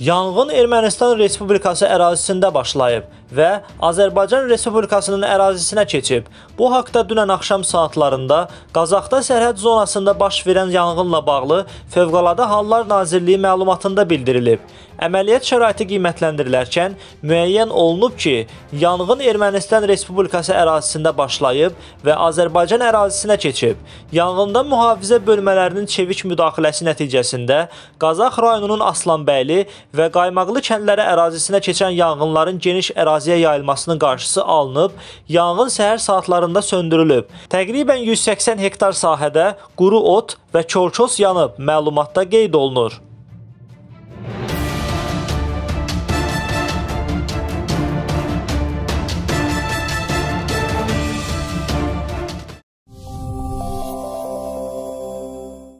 Yanğın Ermənistan Respublikası ərazisində başlayıb və Azərbaycan Respublikasının ərazisinə keçib. Bu haqda dünən axşam saatlarında Qazaxda sərhəd zonasında baş verən yanğınla bağlı Fövqəladə Hallar Nazirliyi məlumatında bildirilib. Əməliyyat şəraiti qiymətləndirilərkən müəyyən olunub ki, yanğın Ermənistan Respublikası ərazisində başlayıb və Azərbaycan ərazisinə keçib. Yanğında mühafizə bölmələrinin çevik müdaxiləsi nəticəsində Qazax rayonunun Aslanbəyli və Qaymaqlı kəndləri ərazisinə keçən yanğınların geniş əraziyə yayılmasının qarşısı alınıb, yanğın səhər saatlarında söndürülüb. Təqribən 180 hektar sahədə quru ot və kolkos yanıb, məlumatda qeyd olunur.